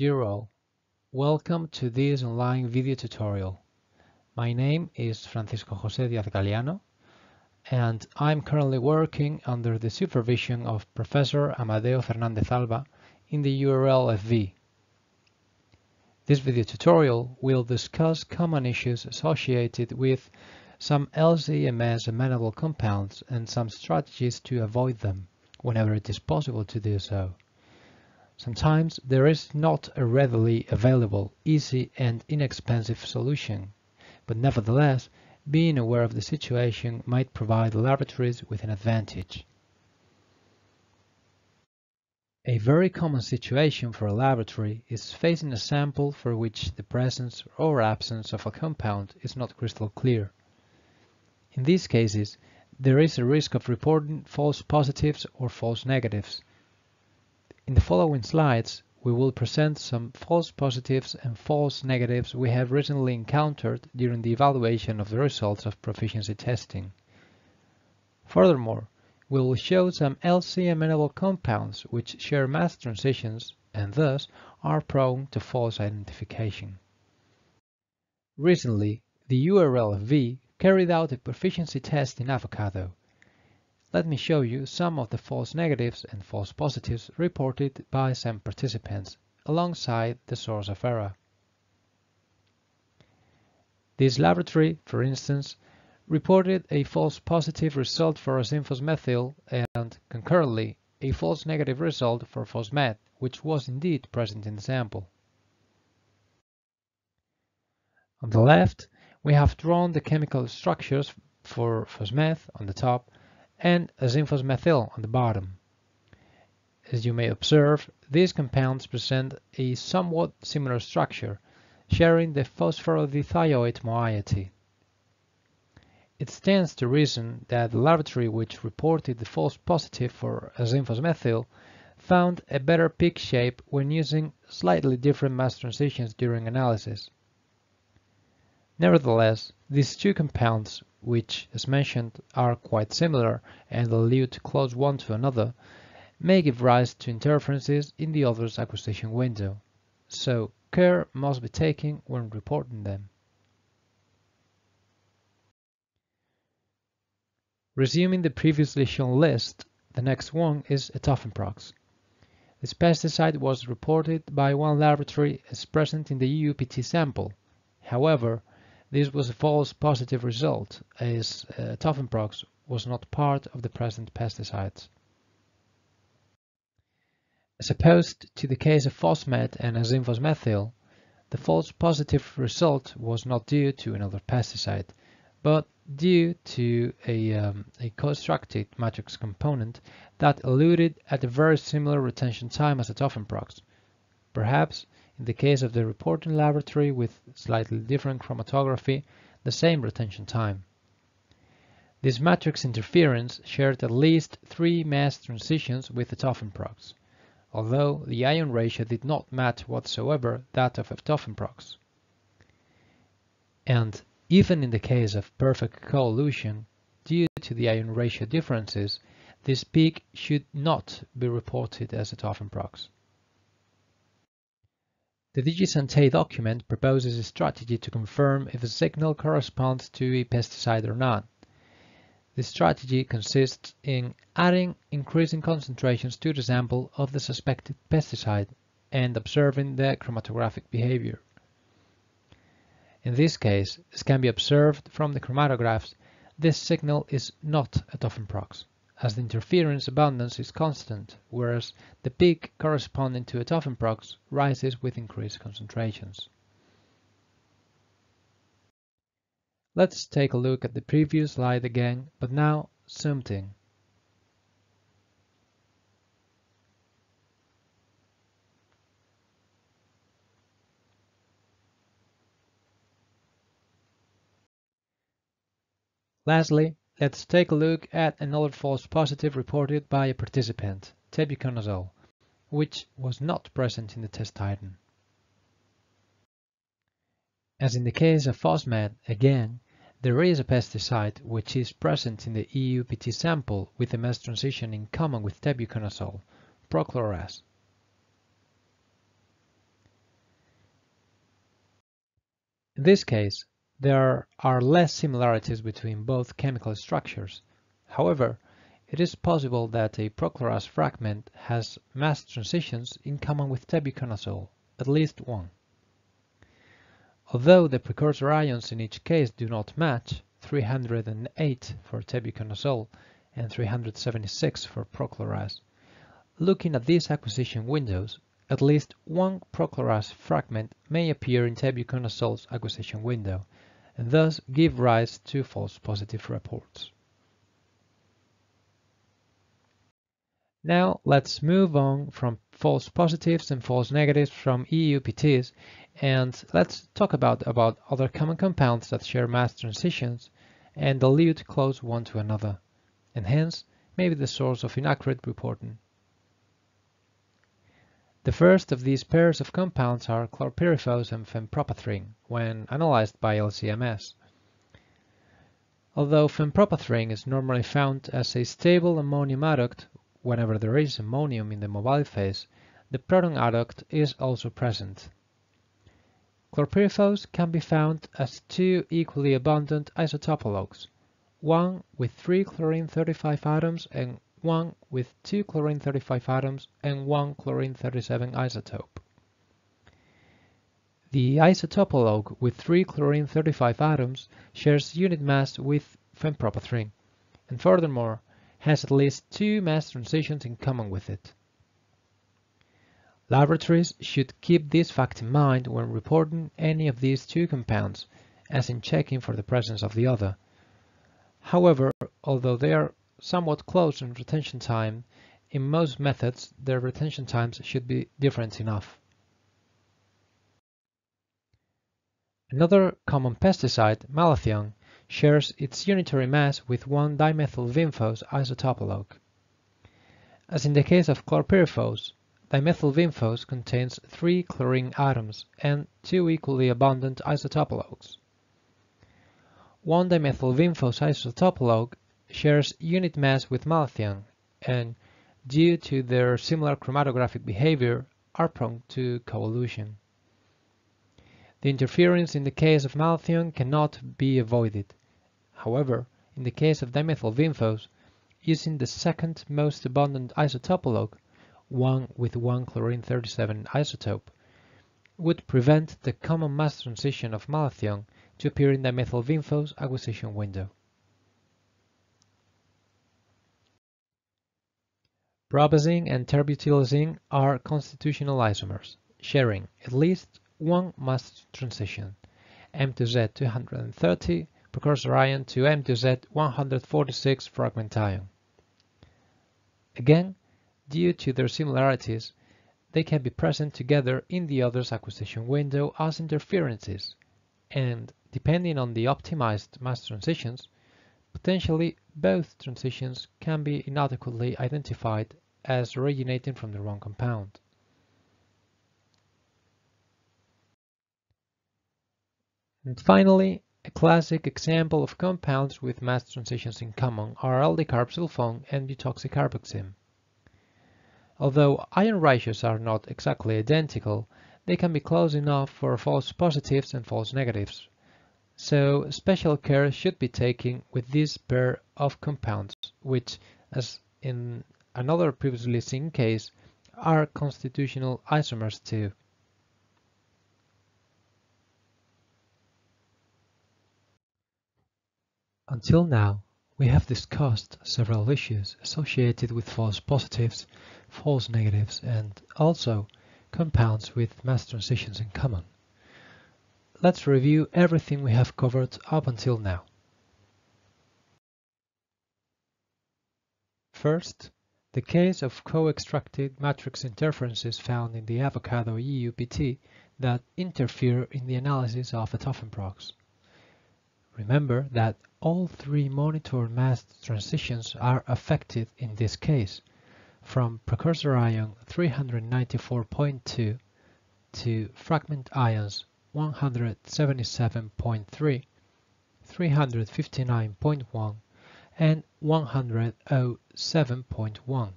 Dear welcome to this online video tutorial. My name is Francisco José Díaz Galiano and I'm currently working under the supervision of Professor Amadeo Fernández Alba in the EURL-FV. This video tutorial will discuss common issues associated with some LC-MS amenable compounds and some strategies to avoid them whenever it is possible to do so. Sometimes there is not a readily available, easy and inexpensive solution, but nevertheless, being aware of the situation might provide laboratories with an advantage. A very common situation for a laboratory is facing a sample for which the presence or absence of a compound is not crystal clear. In these cases, there is a risk of reporting false positives or false negatives, in the following slides, we will present some false positives and false negatives we have recently encountered during the evaluation of the results of proficiency testing. Furthermore, we will show some LC amenable compounds which share mass transitions and thus are prone to false identification. Recently, the EURL-FV carried out a proficiency test in avocado. Let me show you some of the false negatives and false positives reported by some participants alongside the source of error. This laboratory, for instance, reported a false positive result for azinphosmethyl and, concurrently, a false negative result for phosmet, which was indeed present in the sample. On the left, we have drawn the chemical structures for phosmet on the top and azinphosmethyl on the bottom. As you may observe, these compounds present a somewhat similar structure, sharing the phosphorodithioate moiety. It stands to reason that the laboratory which reported the false positive for azinphosmethyl found a better peak shape when using slightly different mass transitions during analysis. Nevertheless, these two compounds which, as mentioned, are quite similar and elute close one to another, may give rise to interferences in the other's acquisition window, so care must be taken when reporting them. Resuming the previously shown list, the next one is etofenprox. This pesticide was reported by one laboratory as present in the EUPT sample. However, this was a false positive result, as uh, Tofenprox was not part of the present pesticides. As opposed to the case of Phosmet and azinphosmethyl, the false positive result was not due to another pesticide, but due to a, um, a co-extracted matrix component that eluted at a very similar retention time as etofenprox. Perhaps in the case of the reporting laboratory with slightly different chromatography, the same retention time. This matrix interference shared at least three mass transitions with etofenprox, although the ion ratio did not match whatsoever that of etofenprox. And even in the case of perfect coelution, due to the ion ratio differences, this peak should not be reported as a etofenprox. The DG SANTE document proposes a strategy to confirm if a signal corresponds to a pesticide or not. This strategy consists in adding increasing concentrations to the sample of the suspected pesticide and observing the chromatographic behavior. In this case, as can be observed from the chromatographs, this signal is not etofenprox as the interference abundance is constant, whereas the peak corresponding to a etofenprox rises with increased concentrations. Let's take a look at the previous slide again, but now zoomed in. Lastly, Let's take a look at another false positive reported by a participant, tebuconazole, which was not present in the test item. As in the case of phosmet, again, there is a pesticide which is present in the EUPT sample with a mass transition in common with tebuconazole, prochloraz. In this case, there are less similarities between both chemical structures. However, it is possible that a prochloraz fragment has mass transitions in common with tebuconazole, at least one. Although the precursor ions in each case do not match, 308 for tebuconazole and 376 for prochloraz, looking at these acquisition windows, at least one prochloraz fragment may appear in tebuconazole's acquisition window, and thus give rise to false positive reports. Now let's move on from false positives and false negatives from EUPTs and let's talk about, about other common compounds that share mass transitions and elute close one to another, and hence may be the source of inaccurate reporting. The first of these pairs of compounds are chlorpyrifos and fenpropathrin when analyzed by LCMS. Although fenpropathrin is normally found as a stable ammonium adduct whenever there is ammonium in the mobile phase, the proton adduct is also present. Chlorpyrifos can be found as two equally abundant isotopologues, one with three chlorine 35 atoms and one with two chlorine 35 atoms and one chlorine 37 isotope. The isotopologue with three chlorine 35 atoms shares unit mass with fenpropathrin, and furthermore has at least two mass transitions in common with it. Laboratories should keep this fact in mind when reporting any of these two compounds, as in checking for the presence of the other. However, although they are somewhat close in retention time, in most methods their retention times should be different enough. Another common pesticide, malathion, shares its unitary mass with one dimethylvinphos isotopologue. As in the case of chlorpyrifos, dimethylvinphos contains three chlorine atoms and two equally abundant isotopologues. One dimethylvinphos isotopologue shares unit mass with malathion and, due to their similar chromatographic behavior, are prone to coelution. The interference in the case of malathion cannot be avoided. However, in the case of dimethylvinphos, using the second most abundant isotopologue, one with 1 chlorine 37 isotope, would prevent the common mass transition of malathion to appear in dimethylvinphos acquisition window. Propazine and terbutylazine are constitutional isomers, sharing at least one mass transition, M to Z 230 precursor ion to M to Z 146 fragment ion. Again, due to their similarities, they can be present together in the other's acquisition window as interferences, and depending on the optimized mass transitions, Potentially, both transitions can be inadequately identified as originating from the wrong compound. And finally, a classic example of compounds with mass transitions in common are aldicarb and butoxycarboxime. Although ion ratios are not exactly identical, they can be close enough for false positives and false negatives, so special care should be taken with this pair of compounds, which, as in another previously seen case, are constitutional isomers too. Until now, we have discussed several issues associated with false positives, false negatives, and also compounds with mass transitions in common let's review everything we have covered up until now. First, the case of co-extracted matrix interferences found in the avocado EUPT that interfere in the analysis of etofenprox. Remember that all three monitor mass transitions are affected in this case, from precursor ion 394.2 to fragment ions 177.3, 359.1, and 107.1.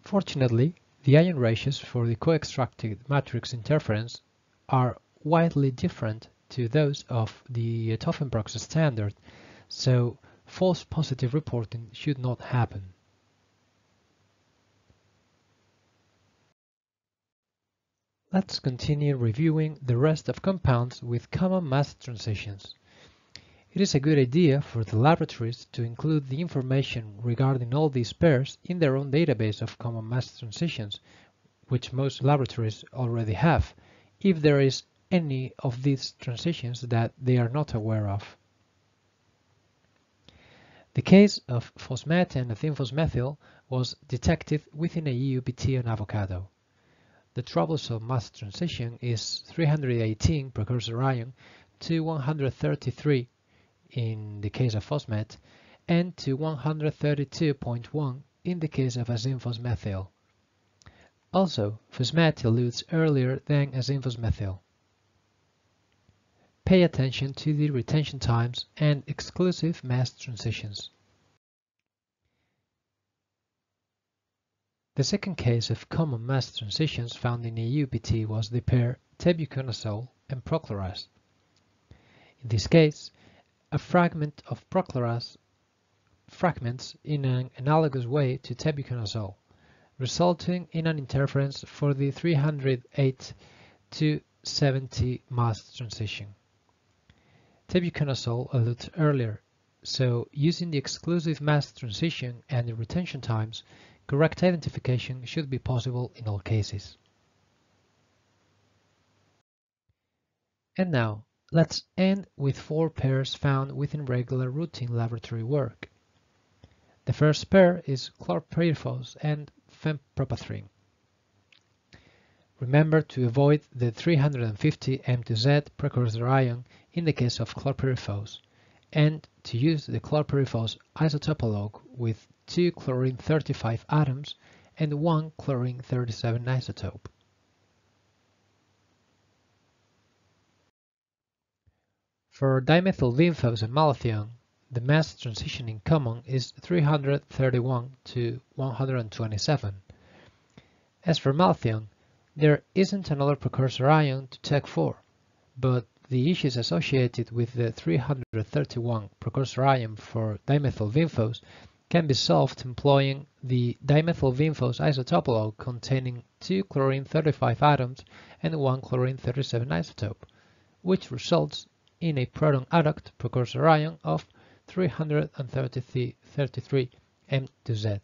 Fortunately, the ion ratios for the co-extracted matrix interference are widely different to those of the etofenprox standard, so false positive reporting should not happen. Let's continue reviewing the rest of compounds with common mass transitions. It is a good idea for the laboratories to include the information regarding all these pairs in their own database of common mass transitions, which most laboratories already have, if there is any of these transitions that they are not aware of. The case of phosmet and ethene was detected within a EUPT on avocado. The troublesome mass transition is 318 precursor ion to 133 in the case of phosmet and to 132.1 in the case of azine Also, phosmet elutes earlier than azine Pay attention to the retention times and exclusive mass transitions. The second case of common mass transitions found in EUPT was the pair tebuconazole and prochloraz. In this case, a fragment of prochloraz fragments in an analogous way to tebuconazole, resulting in an interference for the 308 to 70 mass transition. Tebuconazole elutes earlier, so using the exclusive mass transition and the retention times, Correct identification should be possible in all cases. And now, let's end with four pairs found within regular routine laboratory work. The first pair is chlorpyrifos and fenpropathrin. Remember to avoid the 350 M2Z precursor ion in the case of chlorpyrifos, and to use the chlorpyrifos isotopologue with two chlorine 35 atoms and one chlorine 37 isotope. For dimethylvinphos and malathion, the mass transition in common is 331 to 127. As for malathion, there isn't another precursor ion to check for, but the issues associated with the 331 precursor ion for dimethylvinphos can be solved employing the dimethylvinphos isotopologue containing two chlorine-35 atoms and one chlorine-37 isotope, which results in a proton adduct precursor ion of 333 M2Z.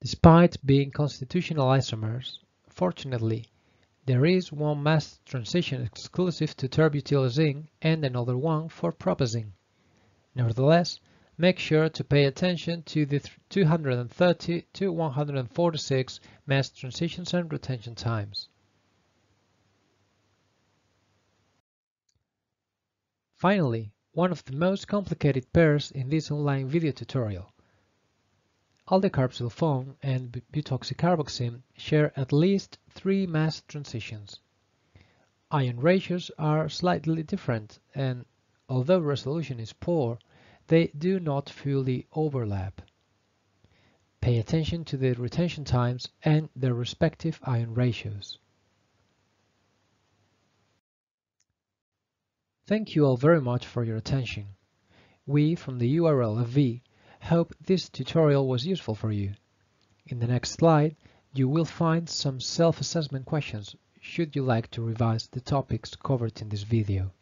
Despite being constitutional isomers, fortunately, there is one mass transition exclusive to terbutylazine and another one for propazine. Nevertheless, make sure to pay attention to the 230 to 146 mass transitions and retention times. Finally, one of the most complicated pairs in this online video tutorial. Aldicarb and butoxycarboxime share at least three mass transitions. Ion ratios are slightly different and although resolution is poor, they do not fully overlap. Pay attention to the retention times and their respective ion ratios. Thank you all very much for your attention. We from the EURL-FV hope this tutorial was useful for you. In the next slide, you will find some self-assessment questions should you like to revise the topics covered in this video.